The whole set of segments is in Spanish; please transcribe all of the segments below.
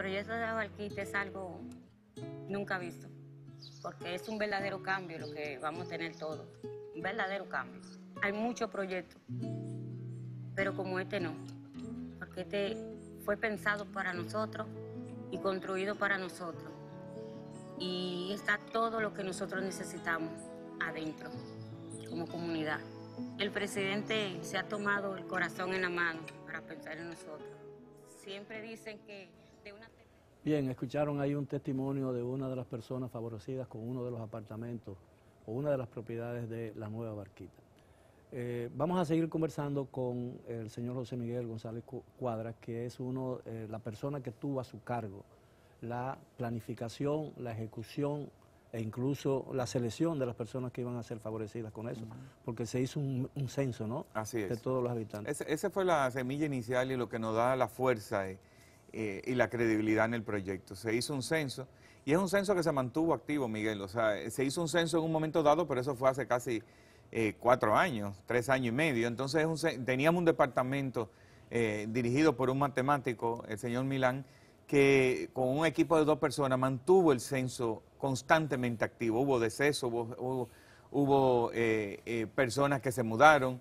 proyecto de la barquita es algo nunca visto, porque es un verdadero cambio lo que vamos a tener todos, un verdadero cambio. Hay muchos proyectos, pero como este no, porque este fue pensado para nosotros y construido para nosotros. Y está todo lo que nosotros necesitamos adentro, como comunidad. El presidente se ha tomado el corazón en la mano para pensar en nosotros. Siempre dicen que de una... Bien, escucharon ahí un testimonio de una de las personas favorecidas con uno de los apartamentos o una de las propiedades de la nueva barquita. Eh, vamos a seguir conversando con el señor José Miguel González Cuadra, que es uno, eh, la persona que tuvo a su cargo la planificación, la ejecución e incluso la selección de las personas que iban a ser favorecidas con eso, porque se hizo un, censo, ¿no? Así es. De todos los habitantes. Esa fue la semilla inicial y lo que nos da la fuerza eh, eh, y la credibilidad en el proyecto. Se hizo un censo y es un censo que se mantuvo activo, Miguel. O sea, se hizo un censo en un momento dado, pero eso fue hace casi eh, cuatro años, tres años y medio. Entonces teníamos un departamento dirigido por un matemático, el señor Milán, que con un equipo de dos personas mantuvo el censo constantemente activo. Hubo decesos, hubo, eh, eh, personas que se mudaron,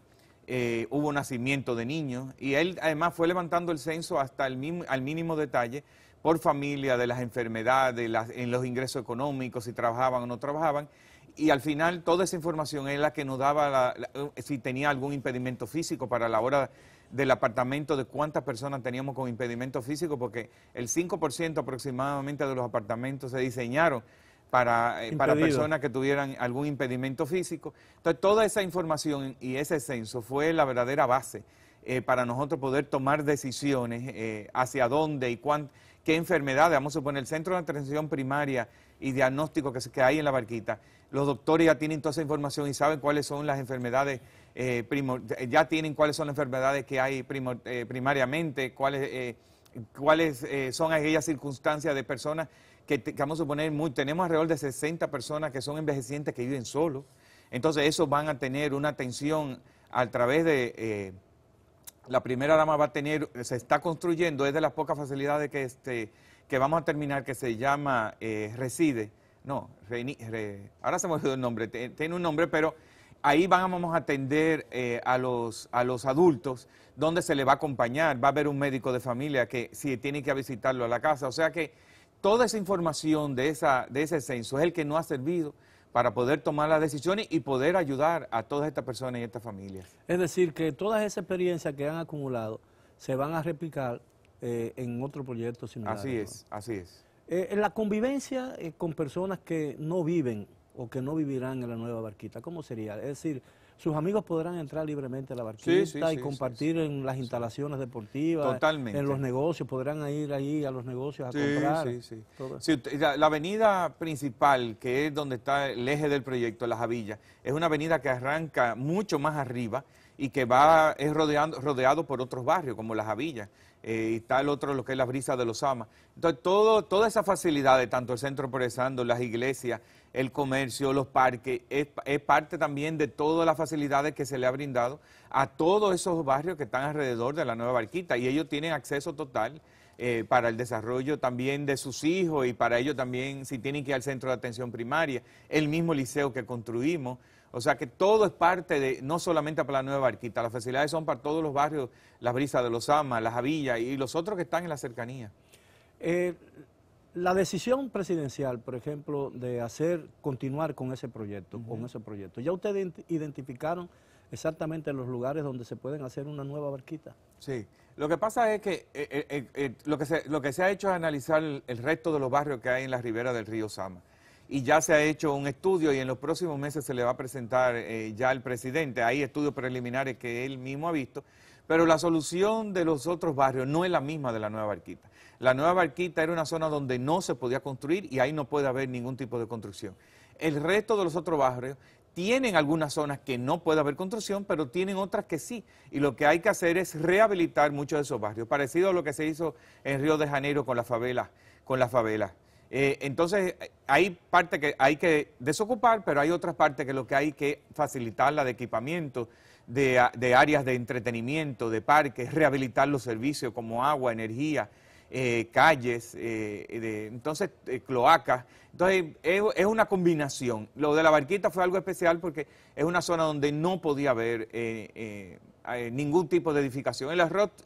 eh, hubo nacimiento de niños y él además fue levantando el censo hasta el al mínimo detalle por familia, de las enfermedades, en los ingresos económicos, si trabajaban o no trabajaban. Y al final toda esa información es la que nos daba si tenía algún impedimento físico para la hora del apartamento de cuántas personas teníamos con impedimento físico, porque el 5% aproximadamente de los apartamentos se diseñaron para, eh, para personas que tuvieran algún impedimento físico. Entonces, toda esa información y ese censo fue la verdadera base eh, para nosotros poder tomar decisiones eh, hacia dónde y qué enfermedades, vamos a suponer, el centro de atención primaria y diagnóstico que, que hay en la barquita, los doctores ya tienen toda esa información y saben cuáles son las enfermedades ya tienen cuáles son las enfermedades que hay eh, primariamente, cuáles, eh, cuáles son aquellas circunstancias de personas que, vamos a suponer, muy, tenemos alrededor de 60 personas que son envejecientes que viven solos. Entonces, esos van a tener una atención a través de... la primera dama va a tener, se está construyendo, es de las pocas facilidades que, este, que vamos a terminar, que se llama Reside. No, ahora se me olvidó el nombre, tiene un nombre, pero ahí vamos a atender eh, a, los, a los adultos, donde se le va a acompañar, va a haber un médico de familia que si tiene que visitarlo a la casa. O sea que toda esa información de, esa, de ese censo es el que nos ha servido para poder tomar las decisiones y poder ayudar a todas estas personas y estas familias. Es decir, que todas esas experiencias que han acumulado se van a replicar eh, en otro proyecto similar. Así es, así es. Eh, en la convivencia con personas que no viven o que no vivirán en la nueva barquita? ¿Cómo sería? Es decir, sus amigos podrán entrar libremente a la barquita y compartir en las instalaciones deportivas, en los negocios, podrán ir ahí a los negocios a comprar. Sí, sí. La, la, avenida principal, que es donde está el eje del proyecto, Las Avillas, es una avenida que arranca mucho más arriba y que va es rodeando, rodeado por otros barrios, como Las Avillas. Eh, y el otro, lo que es la brisa de los amas. Entonces, todo, toda esa facilidad de tanto el centro progresando, las iglesias, el comercio, los parques, es, parte también de todas las facilidades que se le ha brindado a todos esos barrios que están alrededor de la nueva barquita y ellos tienen acceso total eh, para el desarrollo también de sus hijos y para ellos también si tienen que ir al centro de atención primaria, el mismo liceo que construimos. O sea que todo es parte de, no solamente para la Nueva Barquita, las facilidades son para todos los barrios, las brisas de los Amas, las Avillas y los otros que están en la cercanía. Eh, la decisión presidencial, por ejemplo, de hacer, continuar con ese proyecto, con ese proyecto, ¿ya ustedes identificaron exactamente los lugares donde se pueden hacer una nueva barquita? Sí, lo que pasa es que eh, eh, lo, que se, lo que se ha hecho es analizar el resto de los barrios que hay en la ribera del río Sama y ya se ha hecho un estudio y en los próximos meses se le va a presentar eh, ya al presidente. Hay estudios preliminares que él mismo ha visto, pero la solución de los otros barrios no es la misma de la Nueva Barquita. La Nueva Barquita era una zona donde no se podía construir y ahí no puede haber ningún tipo de construcción. El resto de los otros barrios tienen algunas zonas que no puede haber construcción, pero tienen otras que sí. Y lo que hay que hacer es rehabilitar muchos de esos barrios, parecido a lo que se hizo en Río de Janeiro con la favela, con la favela. Eh, entonces, hay parte que hay que desocupar, pero hay otras partes que lo que hay que facilitarla de equipamiento, de, áreas de entretenimiento, de parques, rehabilitar los servicios como agua, energía, eh, calles, eh, entonces cloacas. Entonces es, una combinación. Lo de la barquita fue algo especial porque es una zona donde no podía haber ningún tipo de edificación.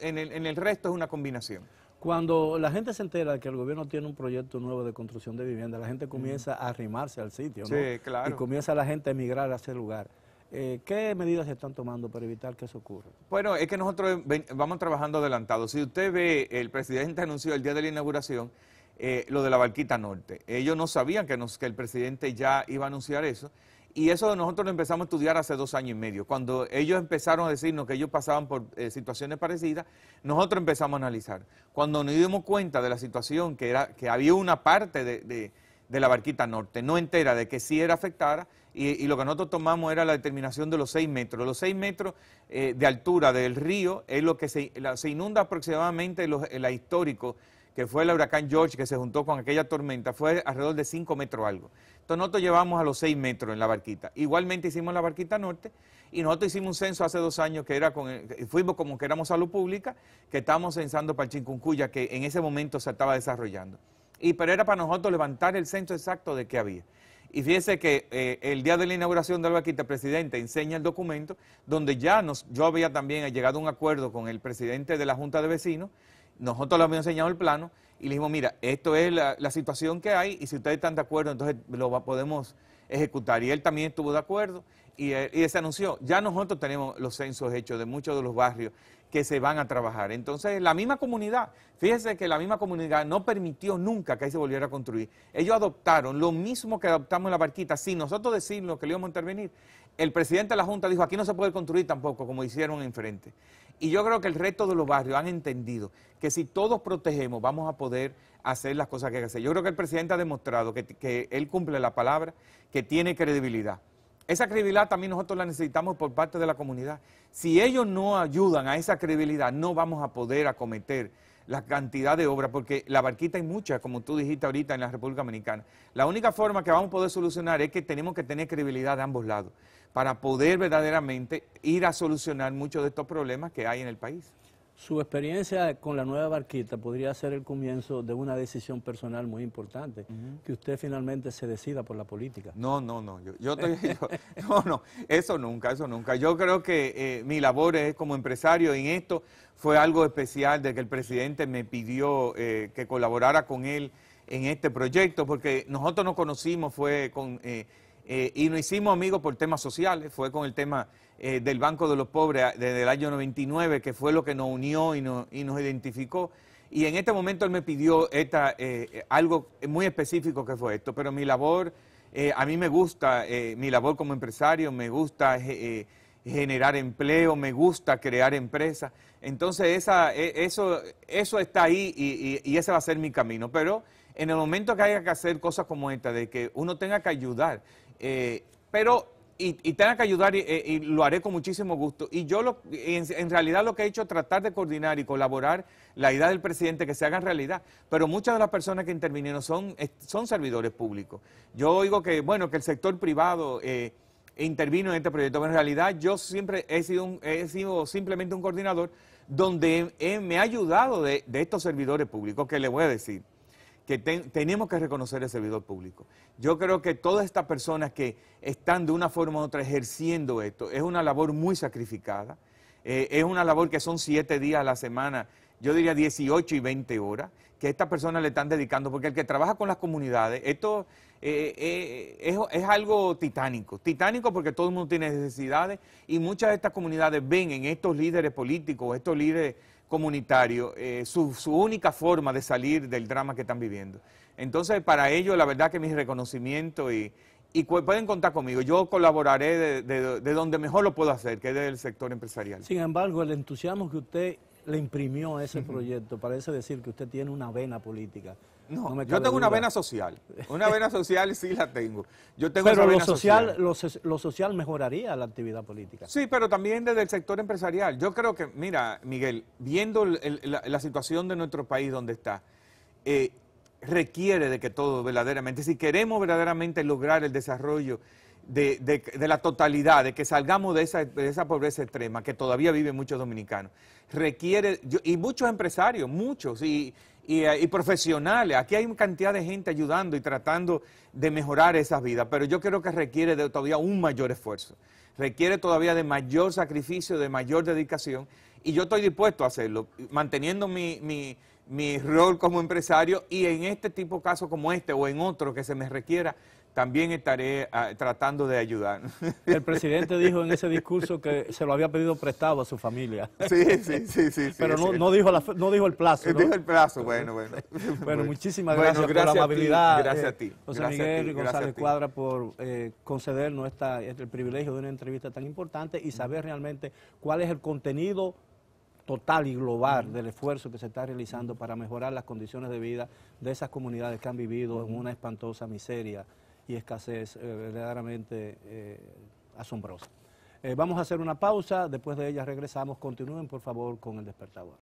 en el resto es una combinación. Cuando la gente se entera de que el gobierno tiene un proyecto nuevo de construcción de vivienda, la gente comienza a arrimarse al sitio, ¿no? Sí, claro. Y comienza la gente a emigrar a ese lugar. Eh, ¿Qué medidas se están tomando para evitar que eso ocurra? Bueno, es que nosotros vamos trabajando adelantado. Si usted ve, el presidente anunció el día de la inauguración eh, lo de la Barquita Norte. Ellos no sabían que, nos, que el presidente ya iba a anunciar eso. Y eso nosotros lo empezamos a estudiar hace dos años y medio. Cuando ellos empezaron a decirnos que ellos pasaban por eh, situaciones parecidas, nosotros empezamos a analizar. Cuando nos dimos cuenta de la situación, que, era, que había una parte de, la barquita norte, no entera, de que sí era afectada, y, lo que nosotros tomamos era la determinación de los seis metros. Los seis metros eh, de altura del río es lo que se, inunda aproximadamente los, la histórico que fue el huracán George que se juntó con aquella tormenta, fue alrededor de 5 metros algo. Entonces nosotros llevamos a los 6 metros en la barquita. Igualmente hicimos la barquita norte y nosotros hicimos un censo hace dos años que era con, fuimos como que éramos salud pública, que estábamos censando para Chincuncuya, que en ese momento se estaba desarrollando. Y pero era para nosotros levantar el censo exacto de qué había. Y fíjese que eh, el día de la inauguración de la barquita, el presidente enseña el documento donde ya nos, yo había también llegado a un acuerdo con el presidente de la Junta de Vecinos nosotros le habíamos enseñado el plano y le dijimos, mira, esto es la, situación que hay y si ustedes están de acuerdo, entonces lo podemos ejecutar. Y él también estuvo de acuerdo y, y se anunció. Ya nosotros tenemos los censos hechos de muchos de los barrios que se van a trabajar. Entonces, la misma comunidad, fíjese que la misma comunidad no permitió nunca que ahí se volviera a construir. Ellos adoptaron lo mismo que adoptamos en la barquita, sin nosotros decirlo que le íbamos a intervenir. El presidente de la Junta dijo, aquí no se puede construir tampoco, como hicieron enfrente. Y yo creo que el resto de los barrios han entendido que si todos protegemos vamos a poder hacer las cosas que hay que hacer. Yo creo que el presidente ha demostrado que, él cumple la palabra, que tiene credibilidad. Esa credibilidad también nosotros la necesitamos por parte de la comunidad. Si ellos no ayudan a esa credibilidad, no vamos a poder acometer la cantidad de obras, porque la barquita hay muchas, como tú dijiste ahorita en la República Dominicana. La única forma que vamos a poder solucionar es que tenemos que tener credibilidad de ambos lados para poder verdaderamente ir a solucionar muchos de estos problemas que hay en el país. Su experiencia con la nueva barquita podría ser el comienzo de una decisión personal muy importante, que usted finalmente se decida por la política. No, no, no, yo, no, no, eso nunca, eso nunca. Yo creo que eh, mi labor es como empresario en esto fue algo especial de que el presidente me pidió eh, que colaborara con él en este proyecto, porque nosotros nos conocimos, fue con... Eh, eh, y nos hicimos amigos por temas sociales, fue con el tema eh, del Banco de los Pobres desde el año 99, que fue lo que nos unió y nos, identificó. Y en este momento él me pidió esta, eh, algo muy específico que fue esto, pero mi labor, a mí me gusta, mi labor como empresario, me gusta generar empleo, me gusta crear empresas. Entonces esa, e, eso, eso está ahí y, ese va a ser mi camino. Pero en el momento que haya que hacer cosas como esta, de que uno tenga que ayudar, eh, pero, y, tenga que ayudar eh, y, lo haré con muchísimo gusto. Y yo lo, en, realidad lo que he hecho es tratar de coordinar y colaborar la idea del presidente que se haga realidad. Pero muchas de las personas que intervinieron son, son servidores públicos. Yo oigo que, bueno, que el sector privado... Eh, intervino en este proyecto, pero en realidad yo siempre he sido, he sido simplemente un coordinador donde me ha ayudado de, de estos servidores públicos, que le voy a decir, que tenemos que reconocer el servidor público. Yo creo que todas estas personas que están de una forma u otra ejerciendo esto, es una labor muy sacrificada, eh, es una labor que son siete días a la semana, yo diría 18 y 20 horas, que estas personas le están dedicando, porque el que trabaja con las comunidades, esto eh, eh, es, es, algo titánico, titánico porque todo el mundo tiene necesidades y muchas de estas comunidades ven en estos líderes políticos, estos líderes comunitario eh, su, única forma de salir del drama que están viviendo. Entonces, para ello, la verdad que mi reconocimiento y, pueden contar conmigo. Yo colaboraré de, donde mejor lo puedo hacer, que es del sector empresarial. Sin embargo, el entusiasmo que usted le imprimió a ese proyecto parece decir que usted tiene una vena política. No, yo tengo una vena social. Una vena social sí la tengo. Yo tengo pero lo social, Lo, social mejoraría la actividad política. Sí, pero también desde el sector empresarial. Yo creo que, mira, Miguel, viendo la, situación de nuestro país donde está, eh, requiere de que todo verdaderamente, si queremos verdaderamente lograr el desarrollo de, de- de la totalidad, de que salgamos de esa, de esa pobreza extrema que todavía viven muchos dominicanos, requiere, y muchos empresarios, muchos, y, y, eh, y profesionales, aquí hay una cantidad de gente ayudando y tratando de mejorar esas vidas, pero yo creo que requiere de todavía un mayor esfuerzo, requiere todavía de mayor sacrificio, de mayor dedicación, y yo estoy dispuesto a hacerlo, manteniendo mi, mi, mi rol como empresario y en este tipo de casos como este o en otro que se me requiera, también estaré ah, tratando de ayudar. El presidente dijo en ese discurso que se lo había pedido prestado a su familia. Sí, sí, sí, sí. Pero no, no, dijo la no dijo el plazo. ¿no? Dijo el plazo, bueno, bueno. Bueno, muchísimas Bueno, gracias, por la ti, amabilidad. gracias eh, a ti. José gracias Miguel ti, gracias González. Cuadra por eh, concedernos esta, este, el privilegio de una entrevista tan importante y saber realmente cuál es el contenido total y global del esfuerzo que se está realizando para mejorar las condiciones de vida de esas comunidades que han vivido en una espantosa miseria y escasez eh, verdaderamente eh, asombrosa. Eh, vamos a hacer una pausa, después de ella regresamos. Continúen por favor con el despertador.